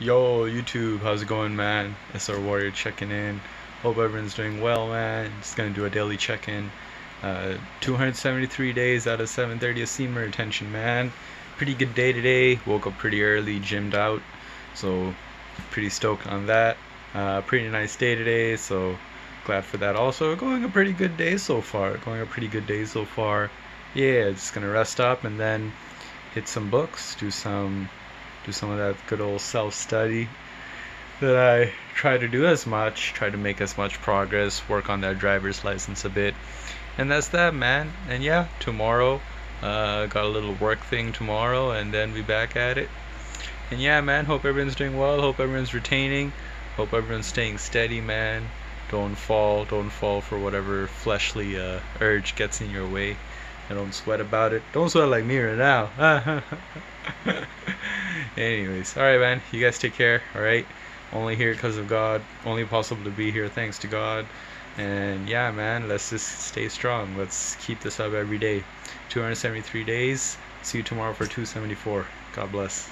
Yo, YouTube, how's it going, man? SR Warrior checking in. Hope everyone's doing well, man. Just gonna do a daily check-in. Uh, 273 days out of 730 of semen retention, man. Pretty good day today. Woke up pretty early, gymmed out, so pretty stoked on that. Uh, pretty nice day today, so glad for that. Also, going a pretty good day so far. Going a pretty good day so far. Yeah, just gonna rest up and then hit some books, do some do some of that good old self study that I try to do as much, try to make as much progress, work on that driver's license a bit. And that's that, man. And yeah, tomorrow, uh, got a little work thing tomorrow, and then be back at it. And yeah, man, hope everyone's doing well. Hope everyone's retaining. Hope everyone's staying steady, man. Don't fall. Don't fall for whatever fleshly uh, urge gets in your way. And don't sweat about it. Don't sweat like me right now. Anyways, alright, man. You guys take care, alright? Only here because of God. Only possible to be here thanks to God. And yeah, man, let's just stay strong. Let's keep this up every day. 273 days. See you tomorrow for 274. God bless.